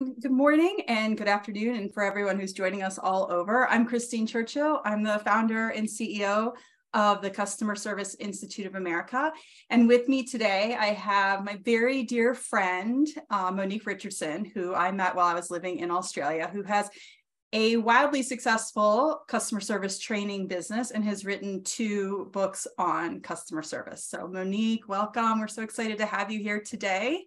Good morning and good afternoon, and for everyone who's joining us all over. I'm Christine Churchill. I'm the founder and CEO of the Customer Service Institute of America. And with me today, I have my very dear friend, uh, Monique Richardson, who I met while I was living in Australia, who has a wildly successful customer service training business and has written two books on customer service. So, Monique, welcome. We're so excited to have you here today.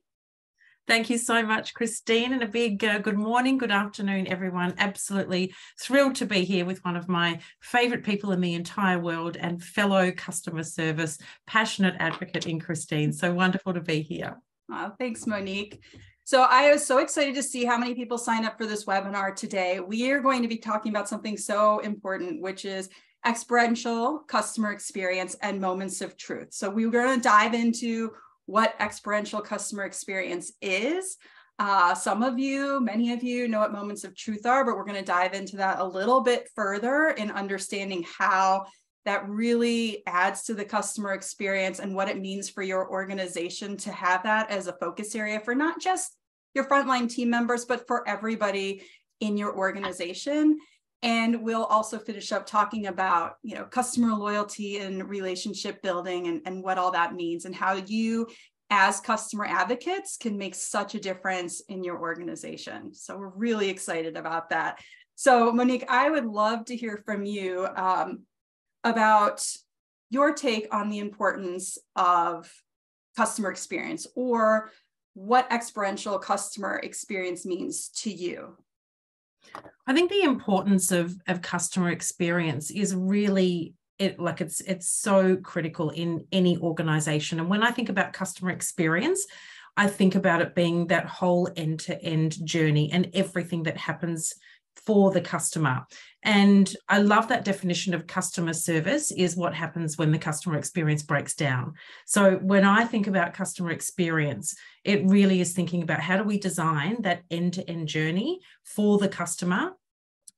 Thank you so much, Christine, and a big uh, good morning, good afternoon, everyone. Absolutely thrilled to be here with one of my favorite people in the entire world and fellow customer service passionate advocate in Christine. So wonderful to be here. Oh, thanks, Monique. So I was so excited to see how many people signed up for this webinar today. We are going to be talking about something so important, which is experiential customer experience and moments of truth. So we're going to dive into what experiential customer experience is. Uh, some of you, many of you know what moments of truth are, but we're going to dive into that a little bit further in understanding how that really adds to the customer experience and what it means for your organization to have that as a focus area for not just your frontline team members, but for everybody in your organization. And we'll also finish up talking about, you know, customer loyalty and relationship building and, and what all that means and how you as customer advocates can make such a difference in your organization. So we're really excited about that. So Monique, I would love to hear from you um, about your take on the importance of customer experience or what experiential customer experience means to you. I think the importance of, of customer experience is really it like it's it's so critical in any organization. And when I think about customer experience, I think about it being that whole end-to-end journey and everything that happens for the customer. And I love that definition of customer service is what happens when the customer experience breaks down. So when I think about customer experience, it really is thinking about how do we design that end to end journey for the customer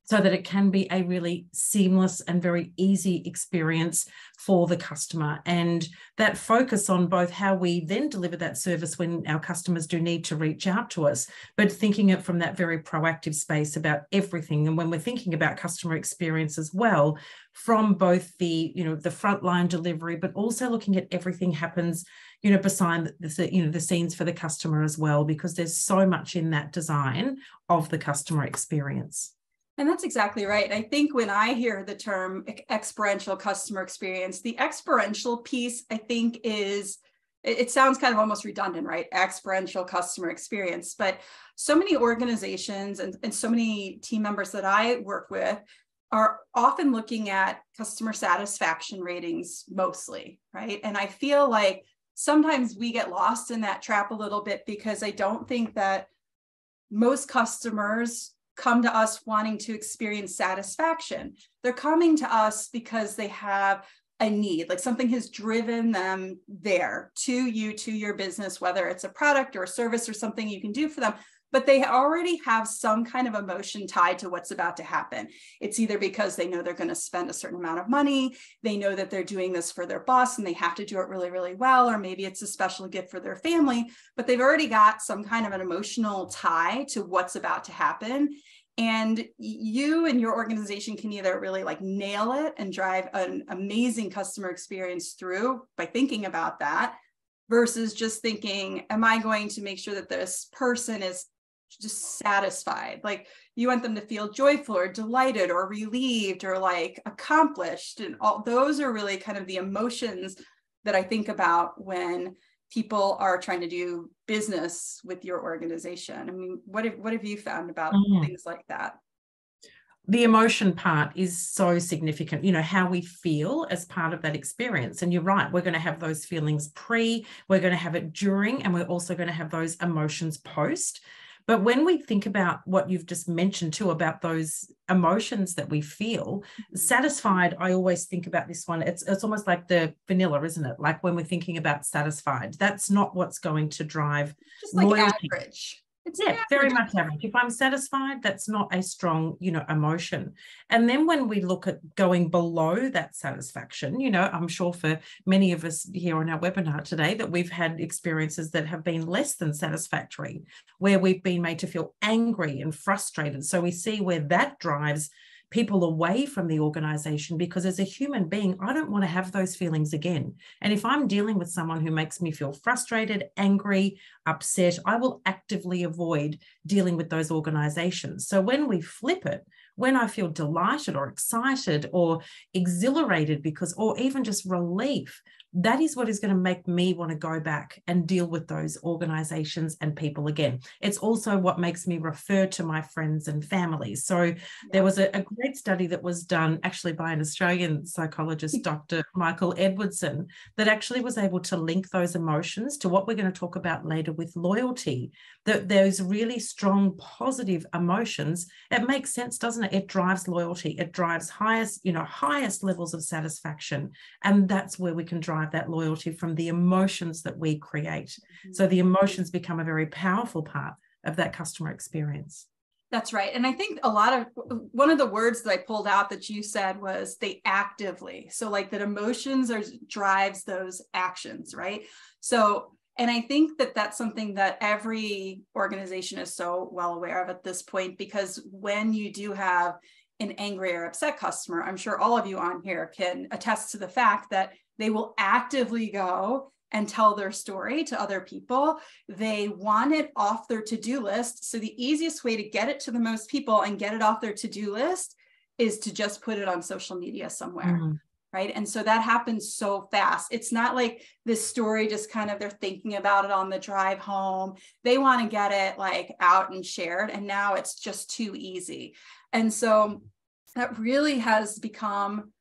so that it can be a really seamless and very easy experience for the customer. And that focus on both how we then deliver that service when our customers do need to reach out to us, but thinking it from that very proactive space about everything. And when we're thinking about customer experience as well, from both the, you know, the frontline delivery, but also looking at everything happens you know behind the you know the scenes for the customer as well because there's so much in that design of the customer experience and that's exactly right. I think when I hear the term experiential customer experience, the experiential piece, I think, is it sounds kind of almost redundant, right? Experiential customer experience. But so many organizations and, and so many team members that I work with are often looking at customer satisfaction ratings mostly, right? And I feel like sometimes we get lost in that trap a little bit because I don't think that most customers come to us wanting to experience satisfaction. They're coming to us because they have a need, like something has driven them there to you, to your business, whether it's a product or a service or something you can do for them but they already have some kind of emotion tied to what's about to happen. It's either because they know they're going to spend a certain amount of money, they know that they're doing this for their boss and they have to do it really, really well, or maybe it's a special gift for their family, but they've already got some kind of an emotional tie to what's about to happen. And you and your organization can either really like nail it and drive an amazing customer experience through by thinking about that versus just thinking, am I going to make sure that this person is just satisfied. Like you want them to feel joyful or delighted or relieved or like accomplished. And all those are really kind of the emotions that I think about when people are trying to do business with your organization. I mean, what have what have you found about mm. things like that? the emotion part is so significant you know how we feel as part of that experience and you're right we're going to have those feelings pre we're going to have it during and we're also going to have those emotions post but when we think about what you've just mentioned too about those emotions that we feel, mm-hmm. satisfied, I always think about this one. It's it's almost like the vanilla, isn't it? Like when we're thinking about satisfied, that's not what's going to drive just like loyalty. average. It's yeah, very much average. If I'm satisfied, that's not a strong, you know, emotion. And then when we look at going below that satisfaction, you know, I'm sure for many of us here on our webinar today that we've had experiences that have been less than satisfactory, where we've been made to feel angry and frustrated. So we see where that drives people away from the organization because as a human being, I don't want to have those feelings again. And if I'm dealing with someone who makes me feel frustrated, angry, upset, I will actively avoid dealing with those organizations. So when we flip it, when I feel delighted or excited or exhilarated because, or even just relief, that is what is going to make me want to go back and deal with those organizations and people again. It's also what makes me refer to my friends and family. So yeah. there was a, a, great study that was done actually by an Australian psychologist, Dr. Michael Edwardson, that actually was able to link those emotions to what we're going to talk about later with loyalty. That those really strong positive emotions. It makes sense, doesn't it? It drives loyalty. It drives highest, you know, highest levels of satisfaction. And that's where we can drive derive that loyalty from the emotions that we create. Mm-hmm. So the emotions become a very powerful part of that customer experience. That's right. And I think a lot of one of the words that I pulled out that you said was they actively. So like that emotions are drives those actions, right? So and I think that that's something that every organization is so well aware of at this point because when you do have an angry or upset customer, I'm sure all of you on here can attest to the fact that they will actively go and tell their story to other people. They want it off their to do list. So, the easiest way to get it to the most people and get it off their to do list is to just put it on social media somewhere. Mm-hmm. Right. And so that happens so fast. It's not like this story just kind of they're thinking about it on the drive home. They want to get it like out and shared. And now it's just too easy. And so that really has become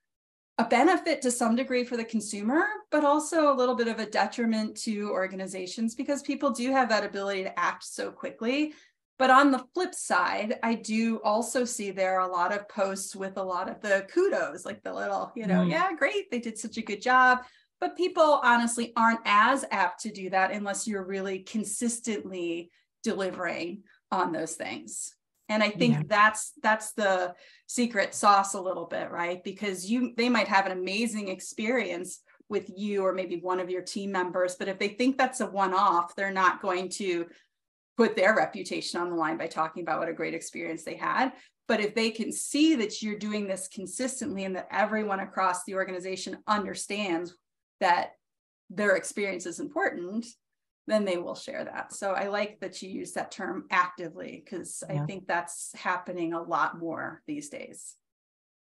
a benefit to some degree for the consumer, but also a little bit of a detriment to organizations because people do have that ability to act so quickly. But on the flip side, I do also see there are a lot of posts with a lot of the kudos, like the little, you know, mm. yeah, great, they did such a good job. But people honestly aren't as apt to do that unless you're really consistently delivering on those things and i think yeah. that's that's the secret sauce a little bit right because you they might have an amazing experience with you or maybe one of your team members but if they think that's a one off they're not going to put their reputation on the line by talking about what a great experience they had but if they can see that you're doing this consistently and that everyone across the organization understands that their experience is important then they will share that. So I like that you use that term actively because yeah. I think that's happening a lot more these days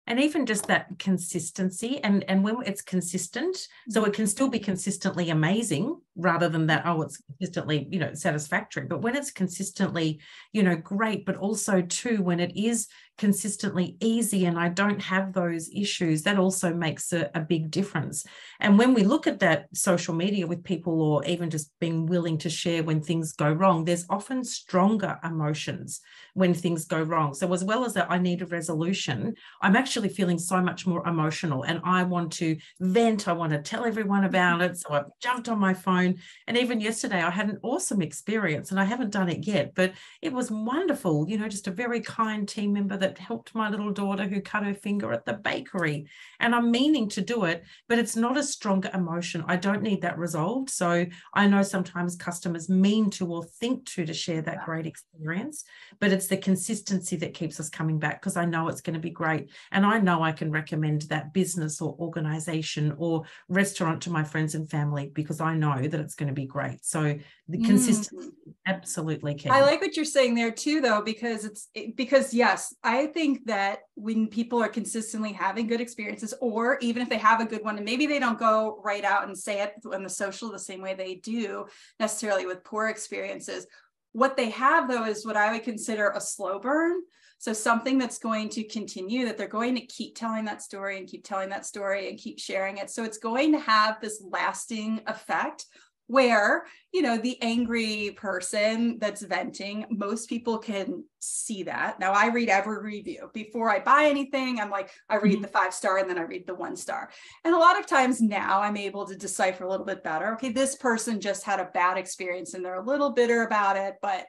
and even just that consistency and and when it's consistent so it mm-hmm. can still be consistently amazing rather than that oh it's consistently you know satisfactory but when it's consistently you know great but also too when it is consistently easy and I don't have those issues, that also makes a, a, big difference. And when we look at that social media with people or even just being willing to share when things go wrong, there's often stronger emotions when things go wrong. So, as well as that, I need a resolution, I'm actually feeling so much more emotional and I want to vent, I want to tell everyone mm-hmm. about it. So, I've jumped on my phone. And even yesterday, I had an awesome experience and I haven't done it yet, but it was wonderful. You know, just a very kind team member that helped my little daughter who cut her finger at the bakery. And I'm meaning to do it, but it's not a stronger emotion. I don't need that resolved. So I know sometimes customers mean to or think to to share that great experience, but it's the consistency that keeps us coming back because I know it's going to be great. And I know I can recommend that business or organization or restaurant to my friends and family because I know that it's going to be great. So the mm. consistency absolutely key. I like what you're saying there too, though, because it's because yes, I think that when people are consistently having good experiences, or even if they have a good one, and maybe they don't go right out and say it on the social the same way they do necessarily with poor experiences. What they have though is what I would consider a slow burn. So something that's going to continue, that they're going to keep telling that story and keep telling that story and keep sharing it. So it's going to have this lasting effect where you know the angry person that's venting most people can see that. Now i read every review. Before i buy anything i'm like i read mm-hmm. the five star and then i read the one star. And a lot of times now i'm able to decipher a little bit better. Okay this person just had a bad experience and they're a little bitter about it but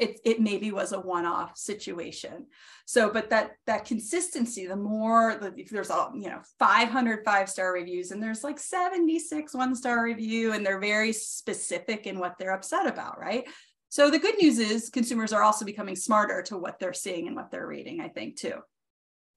it, it maybe was a one-off situation. So but that that consistency the more if there's all you know 500 five star reviews and there's like 76 one star review and they're very specific in what they're upset about right? So the good news is consumers are also becoming smarter to what they're seeing and what they're reading i think too.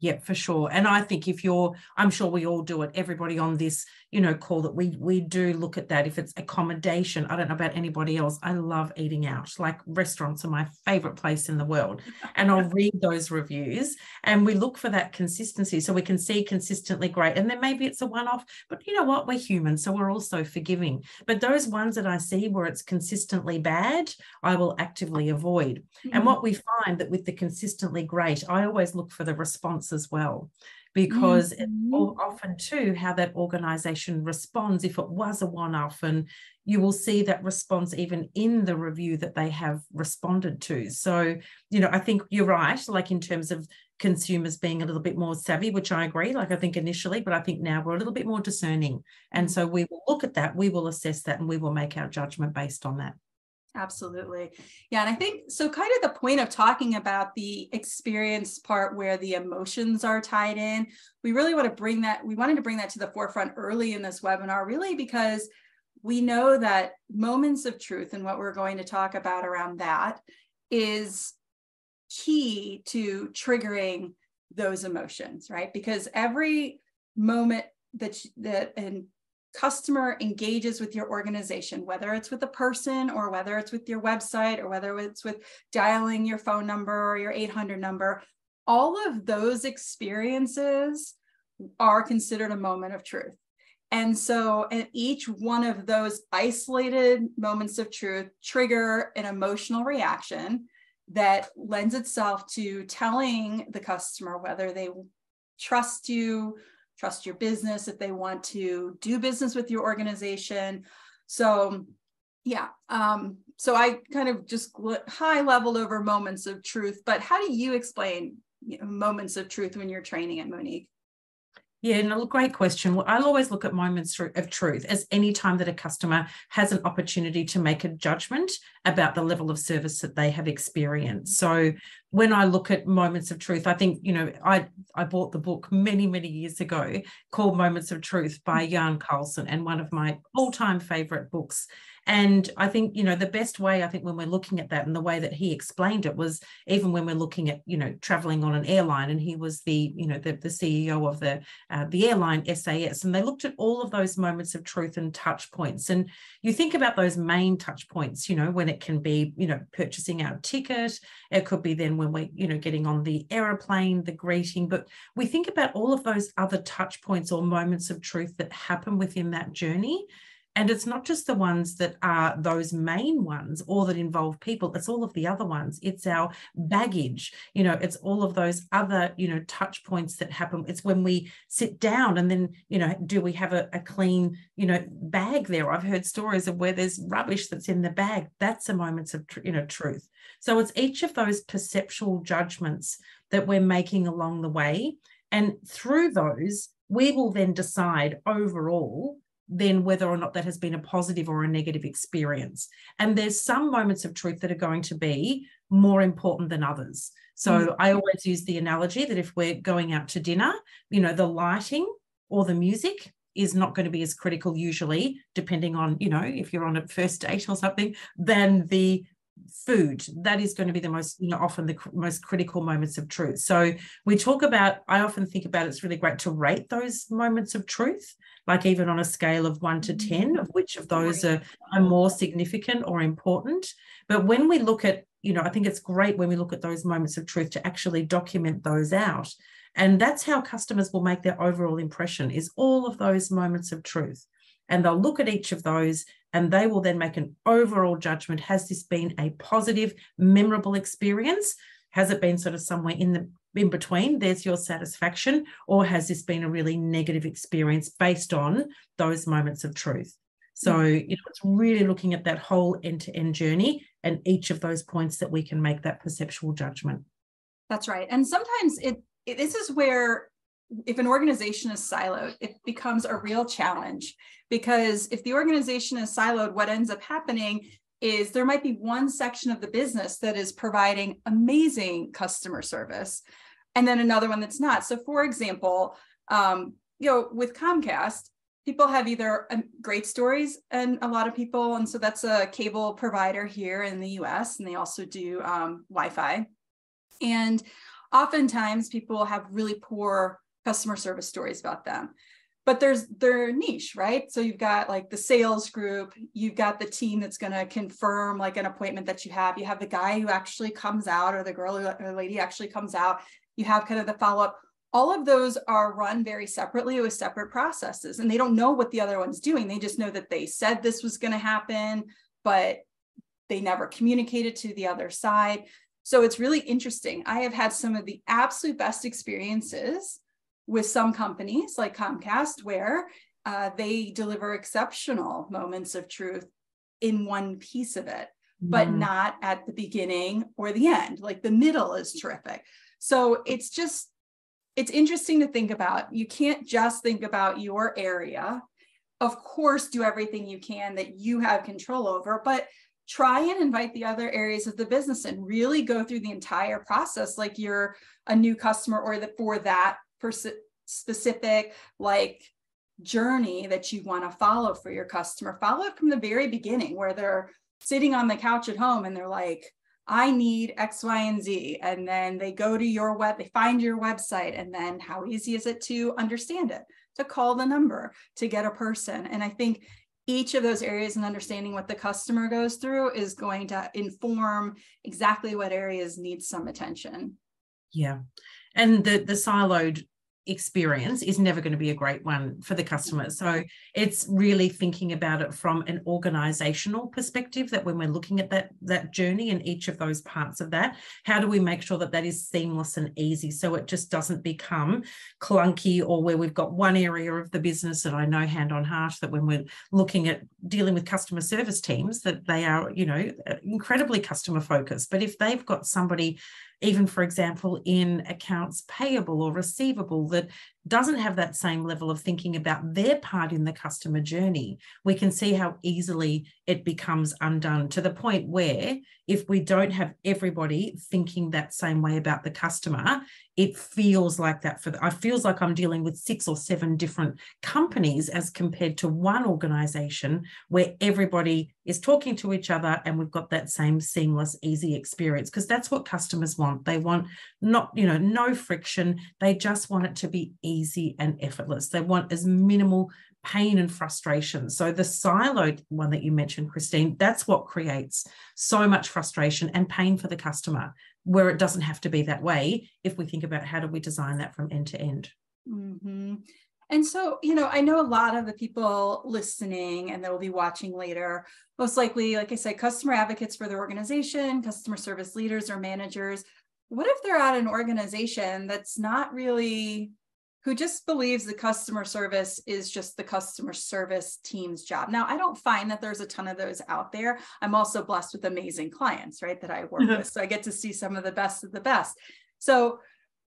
Yeah, for sure. And I think if you're, I'm sure we all do it, everybody on this, you know, call that we we do look at that. If it's accommodation, I don't know about anybody else. I love eating out. Like restaurants are my favorite place in the world. And I'll read those reviews and we look for that consistency. So we can see consistently great. And then maybe it's a one-off, but you know what? We're human. So we're also forgiving. But those ones that I see where it's consistently bad, I will actively avoid. Mm-hmm. And what we find that with the consistently great, I always look for the response as well because mm-hmm. often too how that organization responds if it was a one-off and you will see that response even in the review that they have responded to so you know i think you're right like in terms of consumers being a little bit more savvy which i agree like i think initially but i think now we're a little bit more discerning and mm-hmm. so we will look at that we will assess that and we will make our judgment based on that Absolutely. Yeah. And I think so, kind of the point of talking about the experience part where the emotions are tied in, we really want to bring that, we wanted to bring that to the forefront early in this webinar, really because we know that moments of truth and what we're going to talk about around that is key to triggering those emotions, right? Because every moment that that and customer engages with your organization, whether it's with a person or whether it's with your website or whether it's with dialing your phone number or your 800 number, all of those experiences are considered a moment of truth. And so, and each one of those isolated moments of truth trigger an emotional reaction that lends itself to telling the customer whether they trust you, trust your business, if they want to do business with your organization. So, yeah. Um, so I kind of just high level over moments of truth, but how do you explain moments of truth when you're training at Monique? Yeah, and no, great question. Well, I'll always look at moments of truth as any time that a customer has an opportunity to make a judgment about the level of service that they have experienced. So when I look at moments of truth, I think, you know, I, I bought the book many, many years ago called Moments of Truth by mm. Jan Carlzon and one of my all-time favorite books. And I think, you know, the best way, I think, when we're looking at that and the way that he explained it was even when we're looking at, you know, traveling on an airline and he was the, you know, the, the CEO of the, uh, the airline SAS. And they looked at all of those moments of truth and touch points. And you think about those main touch points, you know, when it can be, you know, purchasing our ticket, it could be then when we're, you know, getting on the aeroplane, the greeting, but we think about all of those other touch points or moments of truth that happen within that journey and it's not just the ones that are those main ones or that involve people, it's all of the other ones. It's our baggage, you know, it's all of those other, you know, touch points that happen. It's when we sit down and then, you know, do we have a, a clean, you know, bag there? I've heard stories of where there's rubbish that's in the bag. That's a moment of, you know, truth. So it's each of those perceptual judgments that we're making along the way. And through those, we will then decide overall then whether or not that has been a positive or a negative experience. And there's some moments of truth that are going to be more important than others. So mm-hmm. I always use the analogy that if we're going out to dinner, you know, the lighting or the music is not going to be as critical usually depending on you know if you're on a first date or something than the food. That is going to be the most you know often the cr- most critical moments of truth. So we talk about i often think about it's really great to rate those moments of truth like even on a scale of one to mm-hmm. 10 of which of those are, are more significant or important. But when we look at you know i think it's great when we look at those moments of truth to actually document those out. And that's how customers will make their overall impression is all of those moments of truth. And they'll look at each of those and they will then make an overall judgment. Has this been a positive memorable experience? Has it been sort of somewhere in the in between? There's your satisfaction or has this been a really negative experience based on those moments of truth? So mm. you know it's really looking at that whole end-to-end journey and each of those points that we can make that perceptual judgment. That's right. And sometimes it, it this is where if an organization is siloed, it becomes a real challenge because if the organization is siloed, what ends up happening is there might be one section of the business that is providing amazing customer service and then another one that's not. So, for example, um, you know, with Comcast, people have either um, great stories and a lot of people, and so that's a cable provider here in the US, and they also do um, Wi Fi. And oftentimes people have really poor customer service stories about them. But there's their niche right? So you've got like the sales group you've got the team that's going to confirm like an appointment that you have. You have the guy who actually comes out or the girl or lady actually comes out. You have kind of the follow up all of those are run very separately with separate processes and they don't know what the other one's doing. They just know that they said this was going to happen but they never communicated to the other side. So it's really interesting. I have had some of the absolute best experiences with some companies like comcast where uh, they deliver exceptional moments of truth in one piece of it but mm. not at the beginning or the end like the middle is terrific so it's just it's interesting to think about. You can't just think about your area. Of course, do everything you can that you have control over, but try and invite the other areas of the business and really go through the entire process like you're a new customer or that for that specific like journey that you want to follow for your customer follow it from the very beginning where they're sitting on the couch at home and they're like I need X, Y, and Z. And then they go to your web, they find your website, and then how easy is it to understand it, to call the number, to get a person? And I think each of those areas and understanding what the customer goes through is going to inform exactly what areas need some attention. Yeah. And the the siloed experience is never going to be a great one for the customer. So mm-hmm. it's really thinking about it from an organizational perspective that when we're looking at that that journey and each of those parts of that, how do we make sure that that is seamless and easy so it just doesn't become clunky or where we've got one area of the business that I know hand on heart that when we're looking at dealing with customer service teams that they are, you know, uh, incredibly customer focused. But if they've got somebody even for example in accounts payable or receivable that doesn't have that same level of thinking about their part in the customer journey, we can see how easily it becomes undone to the point where if we don't have everybody thinking that same way about the customer, it feels like that for the, I feels like I'm dealing with six or seven different companies as compared to one organization where everybody is talking to each other and we've got that same seamless easy experience because that's what customers want. They want not, you know, no friction. They just want it to be easy and effortless. They want as minimal pain and frustration. So the siloed one that you mentioned, Christine, that's what creates so much frustration and pain for the customer, where it doesn't have to be that way if we think about how do we design that from end to end. Mm-hmm. And so, you know, I know a lot of the people listening and they'll be watching later, most likely, like I said, customer advocates for their organization, customer service leaders or managers. What if they're at an organization that's not really who just believes the customer service is just the customer service team's job. Now, I don't find that there's a ton of those out there. I'm also blessed with amazing clients, right, that I work mm-hmm. with. So I get to see some of the best of the best. So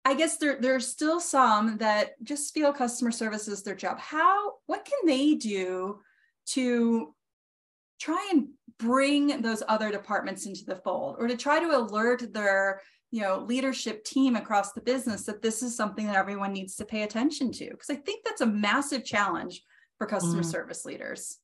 I guess there there's still some that just feel customer service is their job. How what can they do to try and bring those other departments into the fold or to try to alert their you know leadership team across the business that this is something that everyone needs to pay attention to because i think that's a massive challenge for customer mm. service leaders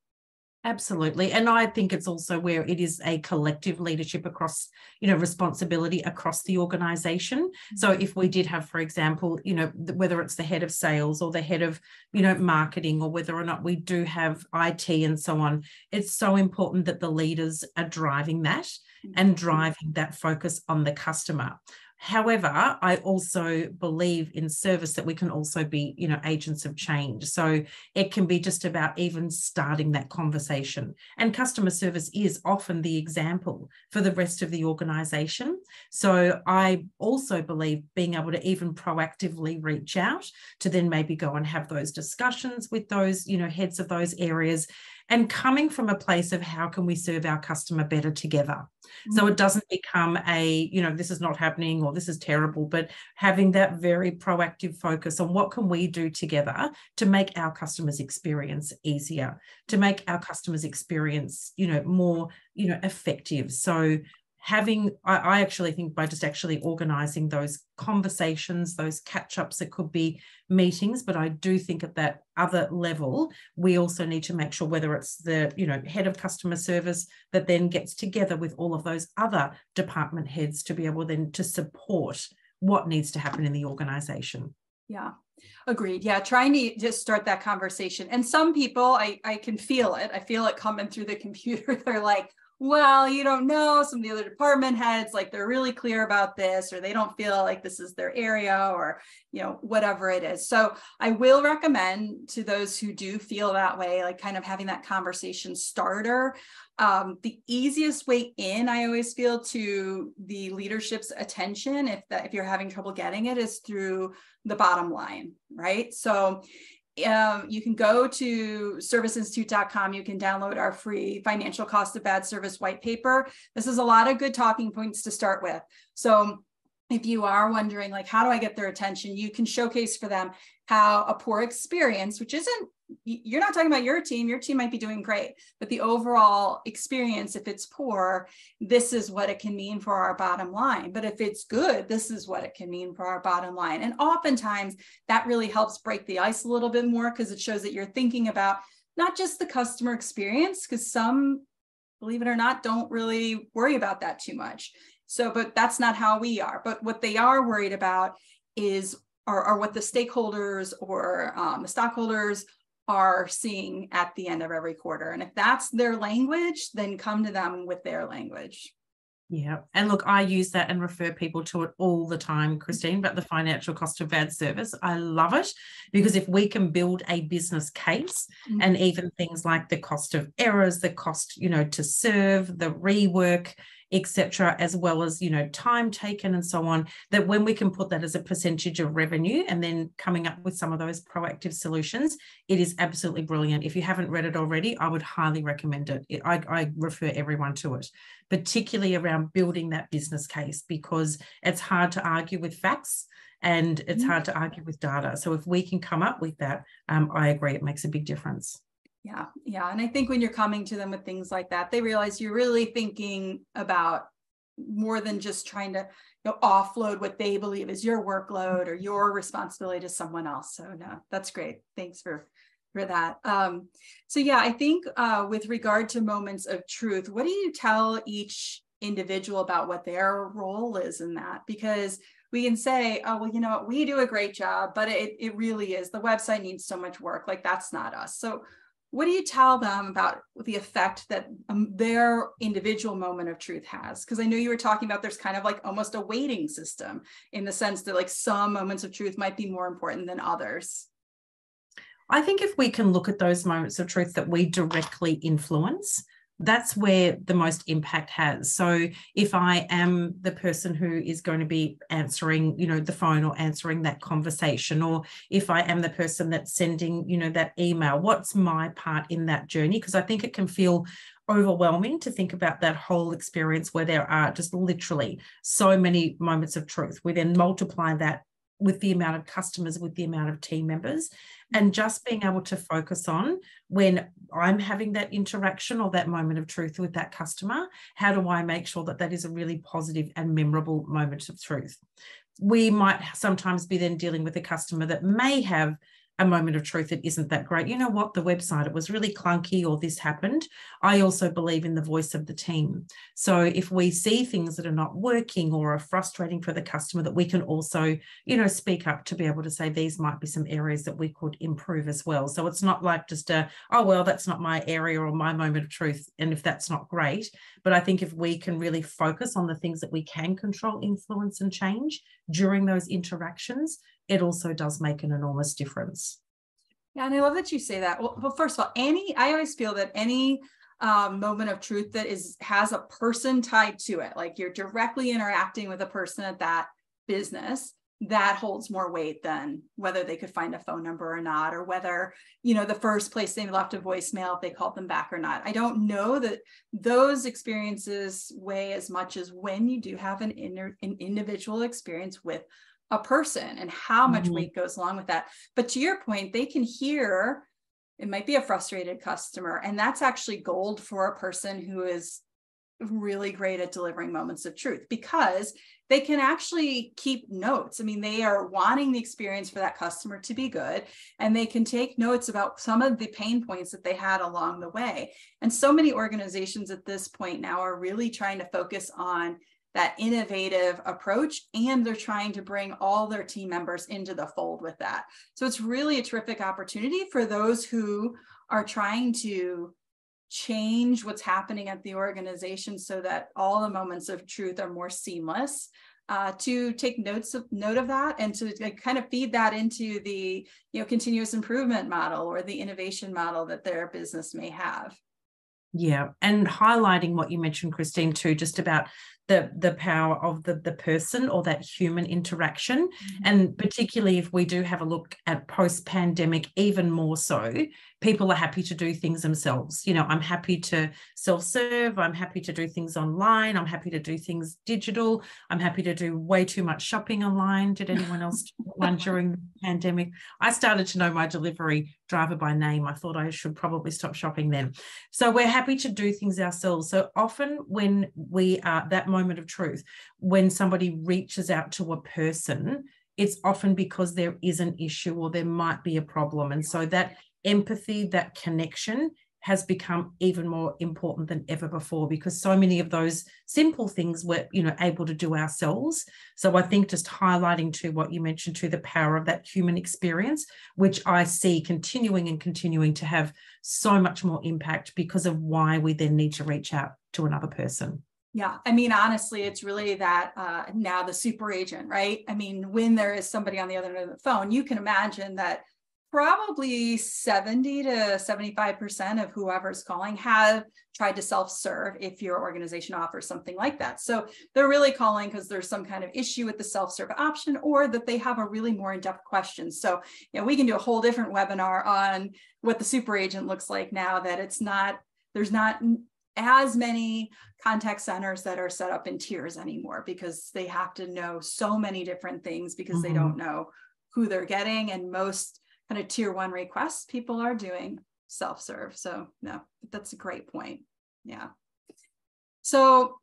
absolutely and i think it's also where it is a collective leadership across you know responsibility across the organization mm-hmm. so if we did have for example you know whether it's the head of sales or the head of you know marketing or whether or not we do have it and so on it's so important that the leaders are driving that and mm-hmm. driving that focus on the customer. However, I also believe in service that we can also be, you know, agents of change. So it can be just about even starting that conversation. And customer service is often the example for the rest of the organization. So I also believe being able to even proactively reach out to then maybe go and have those discussions with those, you know, heads of those areas and coming from a place of how can we serve our customer better together mm-hmm. so it doesn't become a you know this is not happening or this is terrible but having that very proactive focus on what can we do together to make our customers experience easier to make our customers experience you know more you know effective so having I, I, actually think by just actually organizing those conversations those catch ups it could be meetings but i do think at that other level we also need to make sure whether it's the you know head of customer service that then gets together with all of those other department heads to be able then to support what needs to happen in the organization. Yeah agreed. Yeah trying to just start that conversation. And some people i i can feel it. I feel it coming through the computer. They're like well, you don't know, some of the other department heads, like they're really clear about this, or they don't feel like this is their area, or, you know, whatever it is. So I will recommend to those who do feel that way, like kind of having that conversation starter. Um, the easiest way in, I always feel, to the leadership's attention, if that if you're having trouble getting it, is through the bottom line, right? So um, you can go to serviceinstitute.com. You can download our free financial cost of bad service white paper. This is a lot of good talking points to start with. So if you are wondering like how do i get their attention you can showcase for them how a poor experience which isn't you're not talking about your team your team might be doing great but the overall experience if it's poor this is what it can mean for our bottom line. But if it's good this is what it can mean for our bottom line. And oftentimes that really helps break the ice a little bit more because it shows that you're thinking about not just the customer experience because some believe it or not don't really worry about that too much. So, but that's not how we are. But what they are worried about is, or, or what the stakeholders or um, the stockholders are seeing at the end of every quarter. And if that's their language, then come to them with their language. Yeah. And look, I use that and refer people to it all the time, Christine, but the financial cost of bad service, I love it because if we can build a business case mm-hmm. and even things like the cost of errors, the cost, you know, to serve, the rework, etc., as well as you know time taken and so on. That when we can put that as a percentage of revenue and then coming up with some of those proactive solutions, it is absolutely brilliant. If you haven't read it already, I would highly recommend it. I, I refer everyone to it, particularly around building that business case because it's hard to argue with facts and it's mm-hmm. hard to argue with data. So if we can come up with that, um, I agree, it makes a big difference. Yeah, yeah. And I think when you're coming to them with things like that, they realize you're really thinking about more than just trying to you know, offload what they believe is your workload or your responsibility to someone else. So no, that's great. Thanks for for that. Um, so yeah, I think uh, with regard to moments of truth, what do you tell each individual about what their role is in that? Because we can say, oh, well, you know what, we do a great job, but it, it really is. The website needs so much work. Like that's not us. So what do you tell them about the effect that um, their individual moment of truth has? Because i know you were talking about there's kind of like almost a weighting system in the sense that like some moments of truth might be more important than others. I think if we can look at those moments of truth that we directly influence that's where the most impact has. So if i am the person who is going to be answering you know the phone or answering that conversation or if i am the person that's sending you know that email what's my part in that journey? Because i think it can feel overwhelming to think about that whole experience where there are just literally so many moments of truth we then multiply that with the amount of customers, with the amount of team members, mm. and just being able to focus on when I'm having that interaction or that moment of truth with that customer, how do I make sure that that is a really positive and memorable moment of truth? We might sometimes be then dealing with a customer that may have a moment of truth that isn't that great. You know what? The website, it was really clunky or this happened. I also believe in the voice of the team. So if we see things that are not working or are frustrating for the customer, that we can also, you know, speak up to be able to say these might be some areas that we could improve as well. So it's not like just a, oh, well, that's not my area or my moment of truth. And if that's not great, but I think if we can really focus on the things that we can control, influence, and change during those interactions, it also does make an enormous difference. Yeah, and I love that you say that. Well, well first of all, any I always feel that any um, moment of truth that is has a person tied to it, like you're directly interacting with a person at that business, that holds more weight than whether they could find a phone number or not or whether you know the first place they left a voicemail if they called them back or not i don't know that those experiences weigh as much as when you do have an inner an individual experience with a person and how much mm-hmm. weight goes along with that but to your point they can hear it might be a frustrated customer and that's actually gold for a person who is really great at delivering moments of truth because they can actually keep notes. I mean, they are wanting the experience for that customer to be good, and they can take notes about some of the pain points that they had along the way. And so many organizations at this point now are really trying to focus on that innovative approach and they're trying to bring all their team members into the fold with that. So it's really a terrific opportunity for those who are trying to change what's happening at the organization so that all the moments of truth are more seamless uh, to take notes of note of that and to kind of feed that into the you know continuous improvement model or the innovation model that their business may have yeah and highlighting what you mentioned christine too just about the the power of the the person or that human interaction. Mm-hmm. and particularly if we do have a look at post pandemic even more so people are happy to do things themselves. You know i'm happy to self serve i'm happy to do things online i'm happy to do things digital i'm happy to do way too much shopping online. Did anyone else do one during the pandemic? I started to know my delivery driver by name. I thought i should probably stop shopping then. So we're happy to do things ourselves. So often when we are that moment of truth. When somebody reaches out to a person it's often because there is an issue or there might be a problem. And so that empathy that connection has become even more important than ever before because so many of those simple things we're you know able to do ourselves. So i think just highlighting to what you mentioned to the power of that human experience which i see continuing and continuing to have so much more impact because of why we then need to reach out to another person yeah, I mean, honestly, it's really that uh, now the super agent, right? I mean, when there is somebody on the other end of the phone, you can imagine that probably 70 to 75% of whoever's calling have tried to self-serve if your organization offers something like that. So they're really calling because there's some kind of issue with the self-serve option or that they have a really more in-depth question. So, you know, we can do a whole different webinar on what the super agent looks like now that it's not there's not as many contact centers that are set up in tiers anymore because they have to know so many different things because mm-hmm. they don't know who they're getting and most kind of tier one requests people are doing self-serve. So no that's a great point. Yeah. So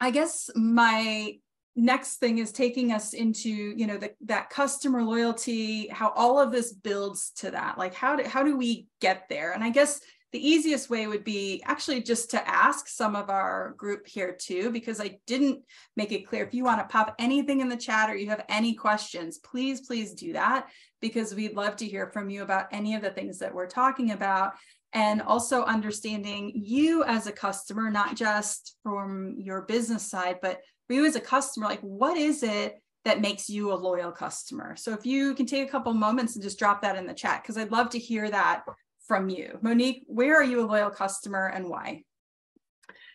i guess my next thing is taking us into you know the, that customer loyalty how all of this builds to that. Like how do, how do we get there? And i guess the easiest way would be actually just to ask some of our group here too, because I didn't make it clear. If you want to pop anything in the chat or you have any questions, please, please do that because we'd love to hear from you about any of the things that we're talking about. And also understanding you as a customer, not just from your business side, but for you as a customer, like what is it that makes you a loyal customer? So if you can take a couple moments and just drop that in the chat, because I'd love to hear that from you. Monique, where are you a loyal customer and why?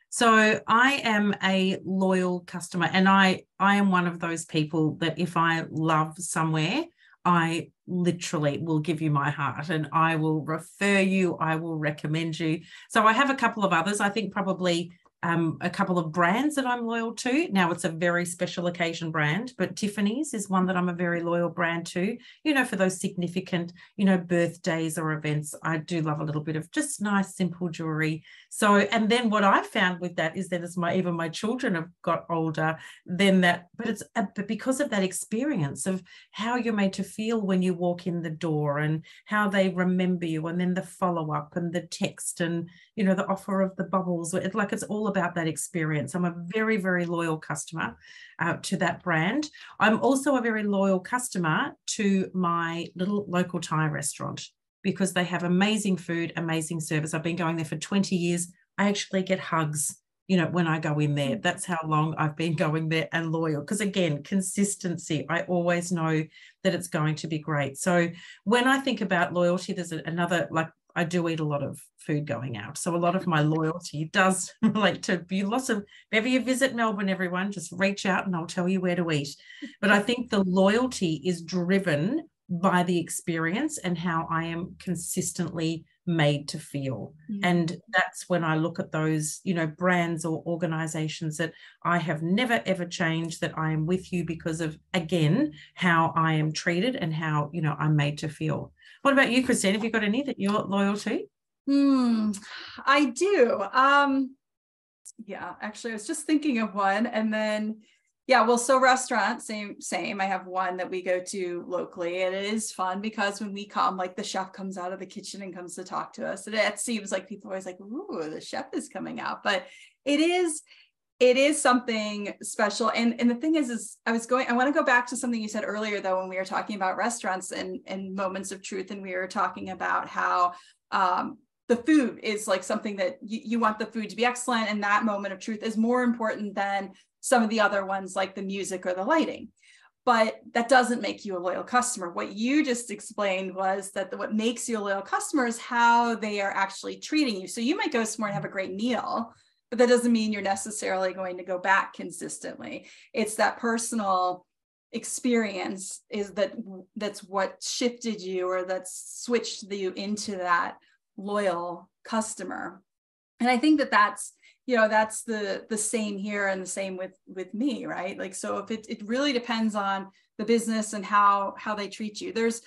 So I am a loyal customer and I I am one of those people that if I love somewhere, I literally will give you my heart and I will refer you, I will recommend you. So I have a couple of others. I think probably um, a couple of brands that I'm loyal to. Now it's a very special occasion brand, but Tiffany's is one that I'm a very loyal brand to. You know, for those significant, you know, birthdays or events, I do love a little bit of just nice, simple jewelry. So, and then what I found with that is that as my even my children have got older, then that, but it's a, but because of that experience of how you're made to feel when you walk in the door and how they remember you, and then the follow up and the text and you know the offer of the bubbles. It's like it's all about that experience. I'm a very, very loyal customer uh, to that brand. I'm also a very loyal customer to my little local Thai restaurant because they have amazing food, amazing service. I've been going there for 20 years. I actually get hugs you know, when I go in there. That's how long I've been going there and loyal. Because again, consistency, I always know that it's going to be great. So when I think about loyalty, there's another, like I do eat a lot of food going out. So a lot of my loyalty does relate to be lots of if ever you visit Melbourne, everyone, just reach out and I'll tell you where to eat. But I think the loyalty is driven by the experience and how I am consistently made to feel. Mm-hmm. And that's when I look at those, you know, brands or organizations that I have never ever changed, that I am with you because of, again, how I am treated and how, you know, I'm made to feel. What about you, Christine? Have you got any that you're loyal to? Hmm, I do. Um, yeah, actually, I was just thinking of one, and then yeah, well, so restaurant, same, same. I have one that we go to locally. And it is fun because when we come, like the chef comes out of the kitchen and comes to talk to us. And it seems like people are always like, ooh, the chef is coming out. But it is, it is something special. And and the thing is, is I was going, I want to go back to something you said earlier, though, when we were talking about restaurants and, and moments of truth, and we were talking about how um, the food is like something that you, you want the food to be excellent. And that moment of truth is more important than some of the other ones like the music or the lighting but that doesn't make you a loyal customer what you just explained was that the, what makes you a loyal customer is how they are actually treating you so you might go somewhere and have a great meal but that doesn't mean you're necessarily going to go back consistently. It's that personal experience is that that's what shifted you or that's switched you into that loyal customer. And i think that that's you know that's the the same here and the same with with me right? Like so if it, it really depends on the business and how how they treat you. There's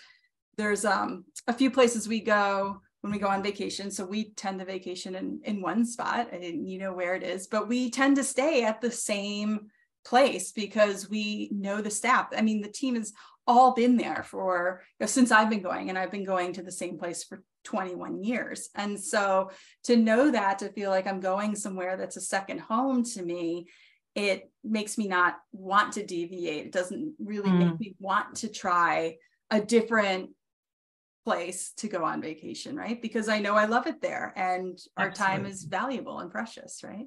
there's um a few places we go when we go on vacation so we tend to vacation in in one spot and you know where it is but we tend to stay at the same place because we know the staff i mean the team has all been there for you know, since i've been going and i've been going to the same place for 21 years. And so to know that, to feel like I'm going somewhere that's a second home to me, it makes me not want to deviate. It doesn't really mm. make me want to try a different place to go on vacation, right? Because I know I love it there and our Absolutely. time is valuable and precious, right?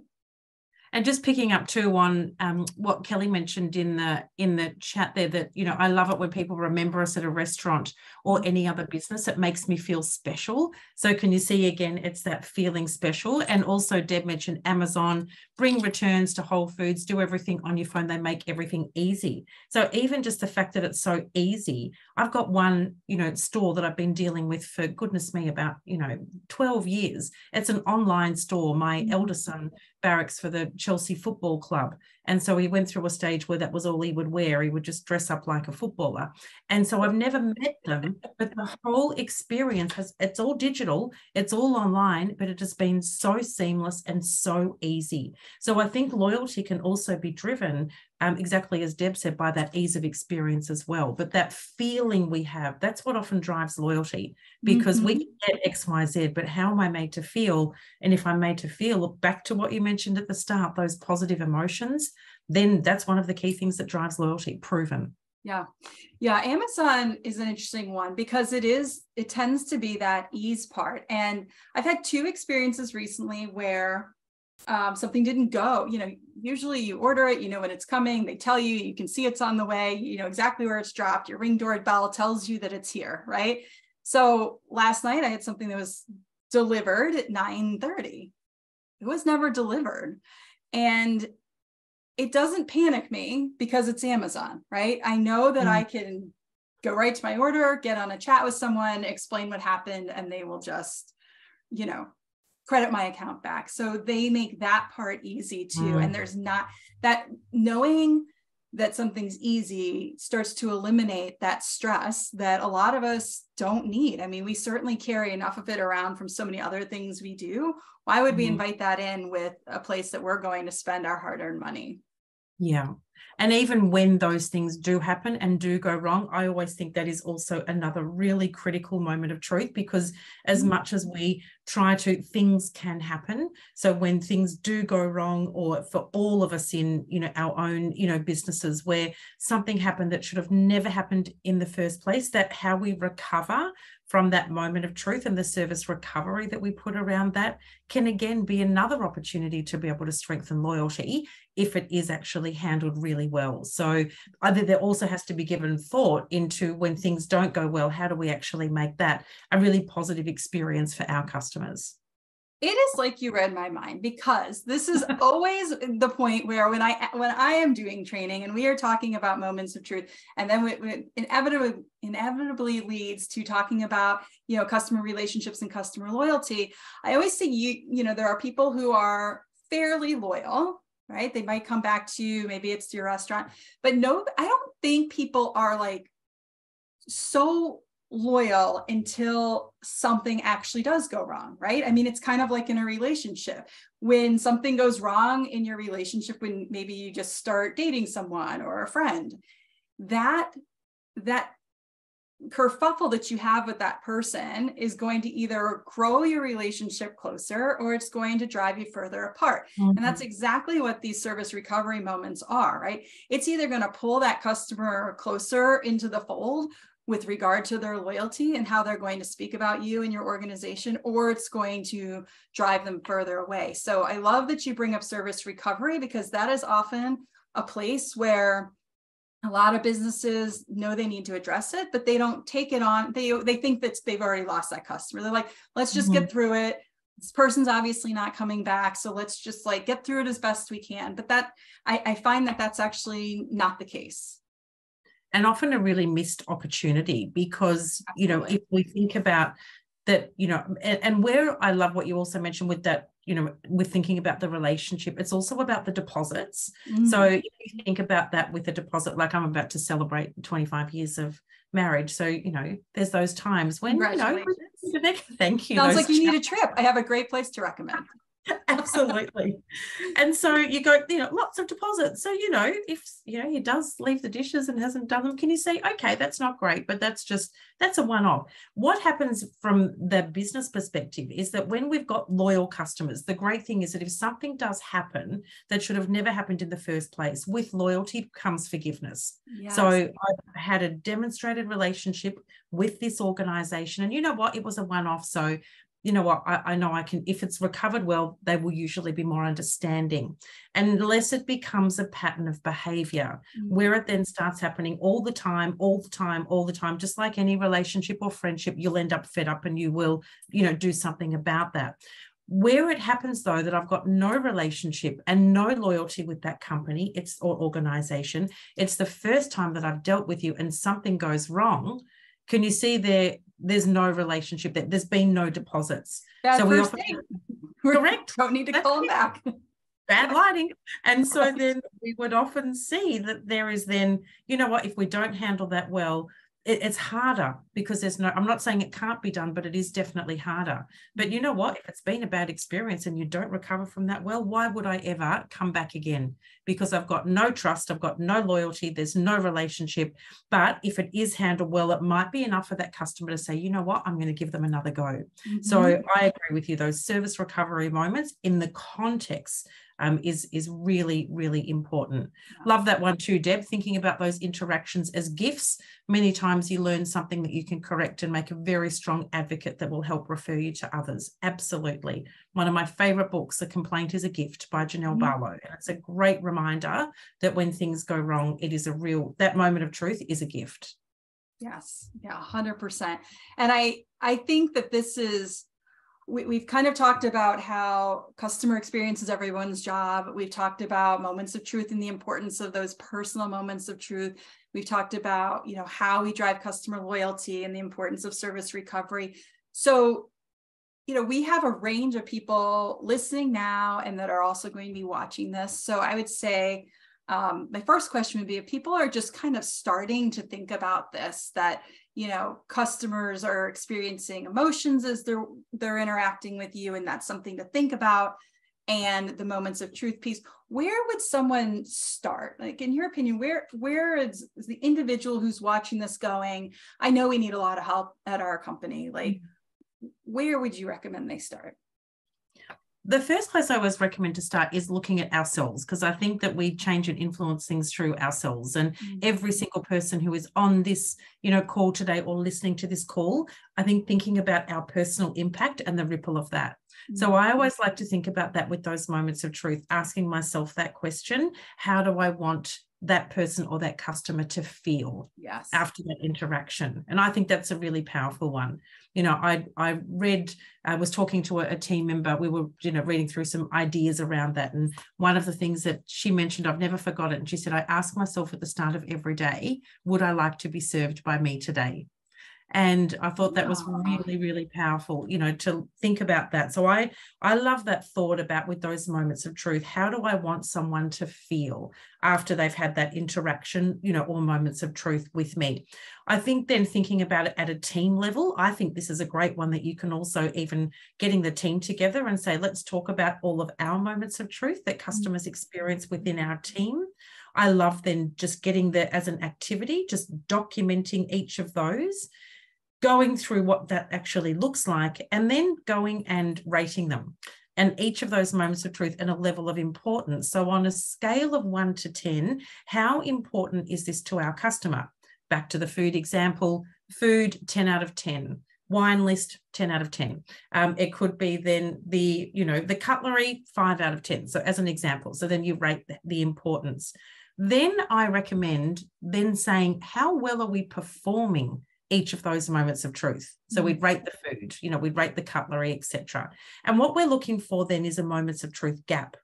And just picking up too on um, what Kelly mentioned in the in the chat there that you know I love it when people remember us at a restaurant or any other business. It makes me feel special. So can you see again? It's that feeling special. And also Deb mentioned Amazon bring returns to Whole Foods, do everything on your phone. They make everything easy. So even just the fact that it's so easy, I've got one you know store that I've been dealing with for goodness me about you know 12 years. It's an online store. My mm-hmm. elder son barracks for the Chelsea Football Club. And so he went through a stage where that was all he would wear. He would just dress up like a footballer. And so I've never met them, but the whole experience has, it's all digital, it's all online, but it has been so seamless and so easy. So I think loyalty can also be driven um, exactly as Deb said, by that ease of experience as well. But that feeling we have, that's what often drives loyalty because mm-hmm. we can get X, Y, Z, but how am I made to feel? And if I'm made to feel, look back to what you mentioned at the start, those positive emotions, then that's one of the key things that drives loyalty, proven. Yeah. Yeah. Amazon is an interesting one because it is, it tends to be that ease part. And I've had two experiences recently where um, something didn't go, you know, usually you order it, you know when it's coming, they tell you, you can see it's on the way, you know exactly where it's dropped. Your ring doorbell tells you that it's here, right? So last night I had something that was delivered at 9:30. It was never delivered. And it doesn't panic me because it's Amazon, right? I know that mm. I can go right to my order, get on a chat with someone, explain what happened, and they will just, you know, credit my account back. So they make that part easy too. Mm. And there's not that knowing that something's easy starts to eliminate that stress that a lot of us don't need. I mean, we certainly carry enough of it around from so many other things we do. Why would mm. we mm-hmm. invite that in with a place that we're going to spend our hard earned money? Yeah. And even when those things do happen and do go wrong, I always think that is also another really critical moment of truth because as mm. much as we try to, things can happen. So when things do go wrong, or for all of us in, you know, our own, you know, businesses where something happened that should have never happened in the first place, that how we recover from that moment of truth and the service recovery that we put around that can again be another opportunity to be able to strengthen loyalty if it is actually handled really well. So either there also has to be given thought into when things don't go well, how do we actually make that a really positive experience for our customers? it is like you read my mind because this is always the point where when i when i am doing training and we are talking about moments of truth and then it inevitably inevitably leads to talking about you know customer relationships and customer loyalty i always say you you know there are people who are fairly loyal right they might come back to you maybe it's your restaurant but no i don't think people are like so loyal until something actually does go wrong, right? I mean, it's kind of like in a relationship. When something goes wrong in your relationship, when maybe you just start dating someone or a friend, that that kerfuffle that you have with that person is going to either grow your relationship closer or it's going to drive you further apart. Mm-hmm. And that's exactly what these service recovery moments are, right? It's either going to pull that customer closer into the fold with regard to their loyalty and how they're going to speak about you and your organization, or it's going to drive them further away. So I love that you bring up service recovery because that is often a place where a lot of businesses know they need to address it, but they don't take it on. They they think that they've already lost that customer. They're like, let's just mm-hmm. get through it. This person's obviously not coming back, so let's just like get through it as best we can. But that I, I find that that's actually not the case and often a really missed opportunity because Absolutely. you know if we think about that you know and, and, where i love what you also mentioned with that you know we're thinking about the relationship it's also about the deposits. Mm. so if you think about that with a deposit like i'm about to celebrate 25 years of marriage so you know there's those times when you know thank you sounds like you need a trip. I have a great place to recommend absolutely. And so you go you know lots of deposits. So you know if you know he does leave the dishes and hasn't done them can you say okay that's not great but that's just that's a one-off. What happens from the business perspective is that when we've got loyal customers the great thing is that if something does happen that should have never happened in the first place with loyalty comes forgiveness. Yes. so i've had a demonstrated relationship with this organization and you know what? It was a one-off so you know what, I, I, know I can, if it's recovered well, they will usually be more understanding. And unless it becomes a pattern of behavior mm-hmm. where it then starts happening all the time, all the time, all the time, just like any relationship or friendship, you'll end up fed up and you will, you know, do something about that. Where it happens though that I've got no relationship and no loyalty with that company, it's or organization, it's the first time that I've dealt with you and something goes wrong. Can you see there there's no relationship that there's been no deposits. Bad so we often, correct. Don't need to That's call them back. Bad lighting. And so then we would often see that there is then, you know what, if we don't handle that well, it, it's harder because there's no i'm not saying it can't be done but it is definitely harder but you know what if it's been a bad experience and you don't recover from that well why would i ever come back again because i've got no trust i've got no loyalty there's no relationship but if it is handled well it might be enough for that customer to say you know what i'm going to give them another go mm-hmm. so i agree with you those service recovery moments in the context um, is is really really important. Love that one too, Deb. Thinking about those interactions as gifts. Many times you learn something that you can correct and make a very strong advocate that will help refer you to others. Absolutely. One of my favorite books, The Complaint is a Gift by Janelle mm-hmm. Barlow. And it's a great reminder that when things go wrong, it is a real that moment of truth is a gift. Yes. Yeah, 100%. And I I think that this is we, have kind of talked about how customer experience is everyone's job. We've talked about moments of truth and the importance of those personal moments of truth. We've talked about, you know, how we drive customer loyalty and the importance of service recovery. So, you know, we have a range of people listening now and that are also going to be watching this. So I would say um, my first question would be if people are just kind of starting to think about this, that you know customers are experiencing emotions as they're they're interacting with you and that's something to think about and the moments of truth piece where would someone start? Like in your opinion where where is, is the individual who's watching this going i know we need a lot of help at our company like mm-hmm. where would you recommend they start the first place I always recommend to start is looking at ourselves because I think that we change and influence things through ourselves. And mm-hmm. every single person who is on this, you know, call today or listening to this call, I think thinking about our personal impact and the ripple of that. Mm-hmm. So I always like to think about that with those moments of truth, asking myself that question: How do I want that person or that customer to feel yes. after that interaction. And i think that's a really powerful one. You know i i read i was talking to a, a, team member. We were you know reading through some ideas around that. And one of the things that she mentioned i've never forgotten and she said i ask myself at the start of every day would i like to be served by me today and i thought that was really really powerful you know to think about that. So i i love that thought about with those moments of truth how do i want someone to feel after they've had that interaction you know or moments of truth with me? I think then thinking about it at a team level i think this is a great one that you can also even getting the team together and say let's talk about all of our moments of truth that mm. customers experience within our team. I love then just getting there as an activity, just documenting each of those going through what that actually looks like, and then going and rating them. And each of those moments of truth and a level of importance. So, on a scale of one to 10, how important is this to our customer? Back to the food example food, 10 out of 10 wine list 10 out of 10 um, it could be then the you know the cutlery 5 out of 10 so as an example so then you rate the, the importance then i recommend then saying how well are we performing each of those moments of truth. So mm-hmm. we'd rate the food, you know, we'd rate the cutlery, etc. And what we're looking for then is a moments of truth gap.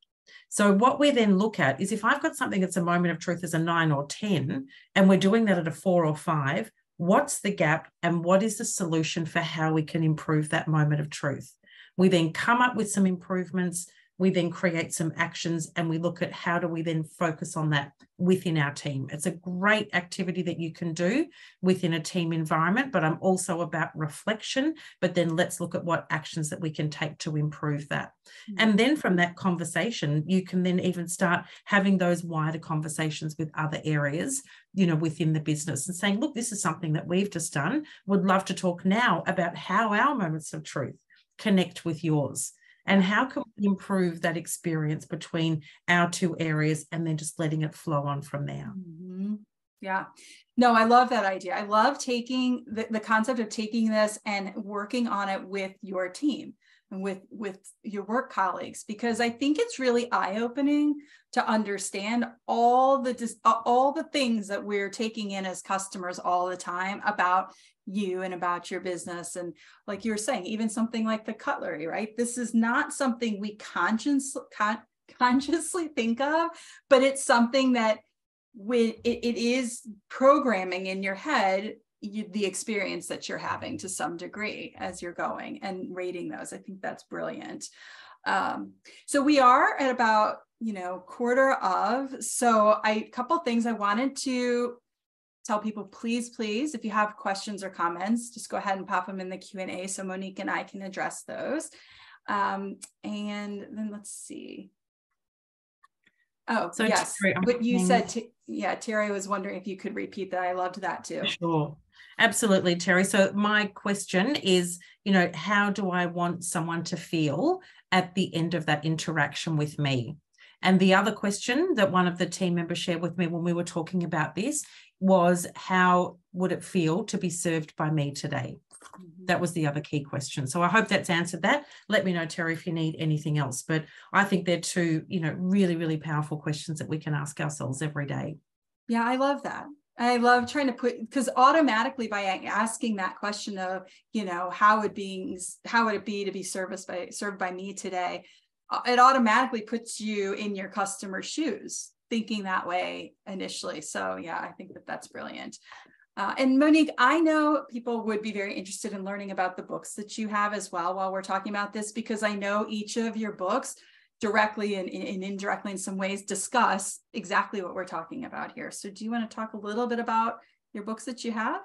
So what we then look at is if I've got something that's a moment of truth as a nine or 10, and we're doing that at a four or five, what's the gap and what is the solution for how we can improve that moment of truth? We then come up with some improvements we then create some actions and we look at how do we then focus on that within our team. It's a great activity that you can do within a team environment, but I'm also about reflection. But then let's look at what actions that we can take to improve that. Mm-hmm. And then from that conversation, you can then even start having those wider conversations with other areas, you know, within the business and saying, look, this is something that we've just done. Would love to talk now about how our moments of truth connect with yours and how can we improve that experience between our two areas and then just letting it flow on from there? Mm-hmm. yeah. No i love that idea. I love taking the, the concept of taking this and working on it with your team and with with your work colleagues because i think it's really eye-opening to understand all the all the things that we're taking in as customers all the time about you and about your business. And like you were saying even something like the cutlery right? This is not something we conscious, con- consciously think of but it's something that when it, it is programming in your head you, the experience that you're having to some degree as you're going and rating those. I think that's brilliant. Um, so we are at about you know quarter of. So i a couple things i wanted to tell people please please if you have questions or comments just go ahead and pop them in the q&a so monique and i can address those. Um, and then let's see. Oh so yes Terry, what you said yeah terry was wondering if you could repeat that. I loved that too. Sure. Absolutely terry. So my question is you know how do i want someone to feel at the end of that interaction with me and the other question that one of the team members shared with me when we were talking about this was how would it feel to be served by me today? Mm-hmm. That was the other key question. So I hope that's answered that. Let me know, Terry, if you need anything else. But I think they're two, you know, really, really powerful questions that we can ask ourselves every day. Yeah, I love that. I love trying to put because automatically by asking that question of, you know, how would beings, how would it be to be serviced by served by me today? It automatically puts you in your customer's shoes thinking that way initially. So yeah, I think that that's brilliant. Uh, and Monique, I know people would be very interested in learning about the books that you have as well while we're talking about this, because I know each of your books directly and, and indirectly in some ways discuss exactly what we're talking about here. So do you want to talk a little bit about your books that you have?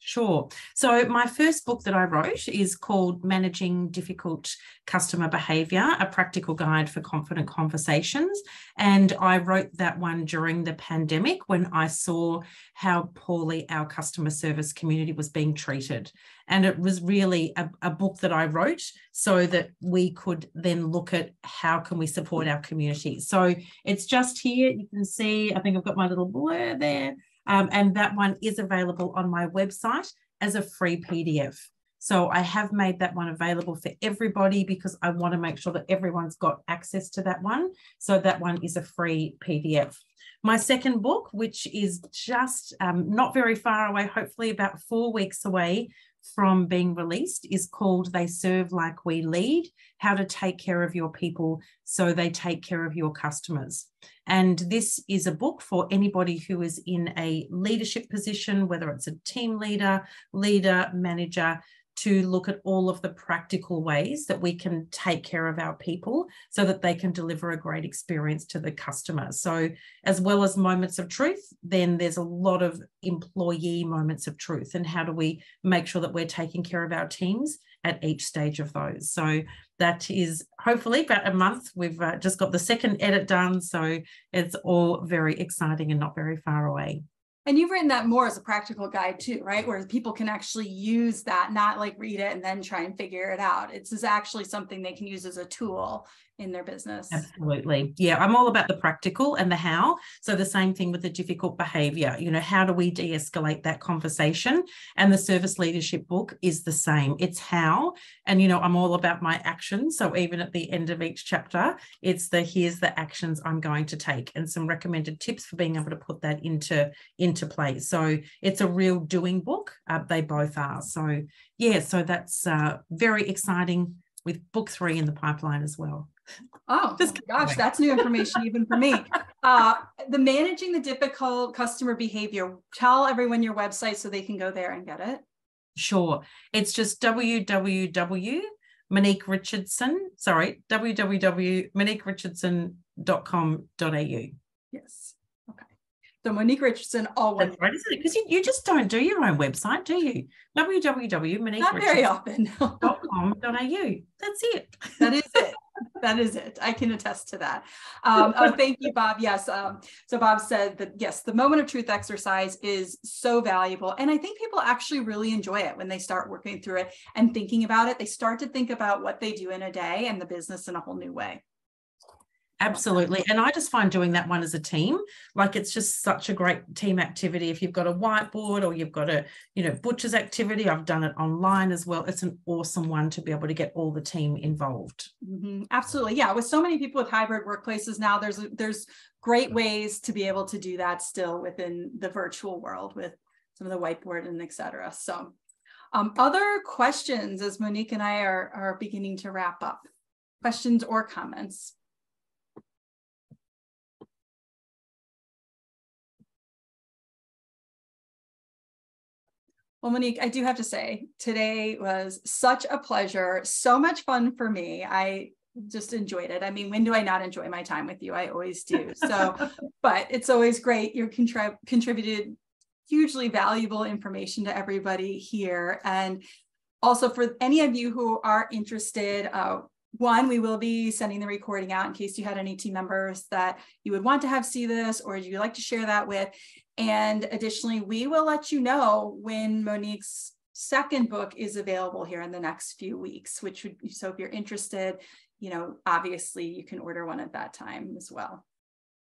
Sure. So, my first book that I wrote is called Managing Difficult Customer Behavior A Practical Guide for Confident Conversations. And I wrote that one during the pandemic when I saw how poorly our customer service community was being treated. And it was really a, a book that I wrote so that we could then look at how can we support our community. So, it's just here. You can see, I think I've got my little blur there. Um, and that one is available on my website as a free PDF. So I have made that one available for everybody because I want to make sure that everyone's got access to that one. So that one is a free PDF. My second book, which is just um, not very far away, hopefully about four weeks away, from being released is called They Serve Like We Lead How to Take Care of Your People So They Take Care of Your Customers. And this is a book for anybody who is in a leadership position, whether it's a team leader, leader, manager, to look at all of the practical ways that we can take care of our people so that they can deliver a great experience to the customer. So, as well as moments of truth, then there's a lot of employee moments of truth. And how do we make sure that we're taking care of our teams at each stage of those? So, that is hopefully about a month. We've uh, just got the second edit done. So, it's all very exciting and not very far away. And you've written that more as a practical guide too, right? Where people can actually use that, not like read it and then try and figure it out. It's is actually something they can use as a tool in their business. Absolutely. Yeah, I'm all about the practical and the how. So the same thing with the difficult behavior. You know, how do we de-escalate that conversation? And the service leadership book is the same. It's how. And you know, I'm all about my actions. So even at the end of each chapter, it's the here's the actions I'm going to take and some recommended tips for being able to put that into into place. So it's a real doing book. Uh, they both are. So yeah, so that's uh, very exciting with book three in the pipeline as well. Oh, Just gosh, that's new information even for me. Uh, the managing the difficult customer behavior. Tell everyone your website so they can go there and get it. Sure. It's just www. Monique Richardson, sorry, www.moniquerichardson.com.au. Yes. So Monique Richardson, all one. That's right, isn't it? Because you, you just don't do your own website, do you? www.moniquerichardson.com.au. Not very often. That's it. That is it that is it. I can attest to that. Um, oh, thank you, Bob. Yes. Um, so Bob said that yes, the moment of truth exercise is so valuable, and I think people actually really enjoy it when they start working through it and thinking about it. They start to think about what they do in a day and the business in a whole new way. Absolutely. And I just find doing that one as a team, like it's just such a great team activity. If you've got a whiteboard or you've got a, you know, butcher's activity, I've done it online as well. It's an awesome one to be able to get all the team involved. Mm-hmm. Absolutely. Yeah. With so many people with hybrid workplaces now, there's there's great ways to be able to do that still within the virtual world with some of the whiteboard and et cetera. So um, other questions as Monique and I are, are beginning to wrap up. Questions or comments? Well, Monique, I do have to say, today was such a pleasure, so much fun for me. I just enjoyed it. I mean, when do I not enjoy my time with you? I always do. So, but it's always great. You're contrib- contributed hugely valuable information to everybody here. And also for any of you who are interested, uh, one, we will be sending the recording out in case you had any team members that you would want to have see this or you'd like to share that with. And additionally, we will let you know when Monique's second book is available here in the next few weeks, which would, so if you're interested, you know, obviously you can order one at that time as well.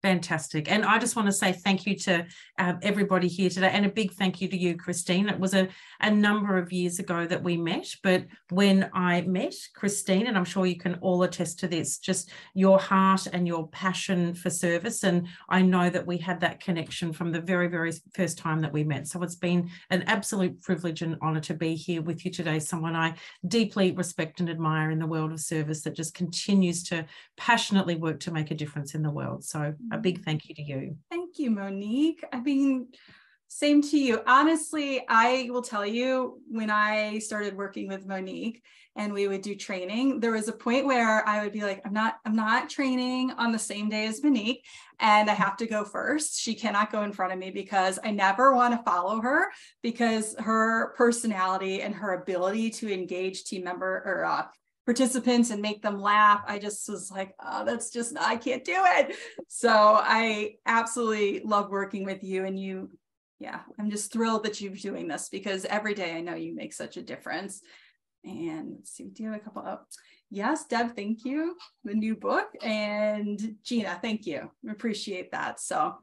Fantastic. And I just want to say thank you to uh, everybody here today and a big thank you to you, Christine. It was a, a number of years ago that we met, but when I met Christine, and I'm sure you can all attest to this, just your heart and your passion for service. And I know that we had that connection from the very, very first time that we met. So it's been an absolute privilege and honor to be here with you today, someone I deeply respect and admire in the world of service that just continues to passionately work to make a difference in the world. So a big thank you to you. Thank you, Monique. I mean, Same to you. Honestly, I will tell you when I started working with Monique and we would do training, there was a point where I would be like, I'm not, I'm not training on the same day as Monique and I have to go first. She cannot go in front of me because I never want to follow her because her personality and her ability to engage team member or uh, participants and make them laugh. I just was like, oh, that's just, I can't do it. So I absolutely love working with you and you yeah, I'm just thrilled that you're doing this because every day I know you make such a difference. And let's see, do you have a couple of, yes, Deb, thank you. The new book. And Gina, thank you. appreciate that. So,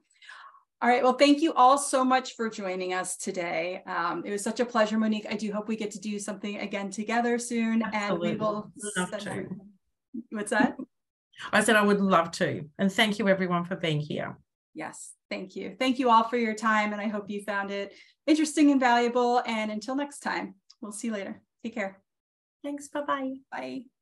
all right. Well, thank you all so much for joining us today. Um, it was such a pleasure, Monique. I do hope we get to do something again together soon. Absolutely. And we will. Love to. What's that? I said I would love to. And thank you, everyone, for being here. Yes, thank you. Thank you all for your time. And I hope you found it interesting and valuable. And until next time, we'll see you later. Take care. Thanks. Bye-bye. Bye.